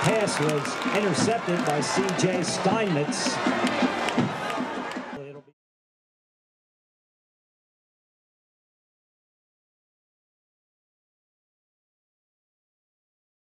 pass was intercepted by C.J. Steinmetz.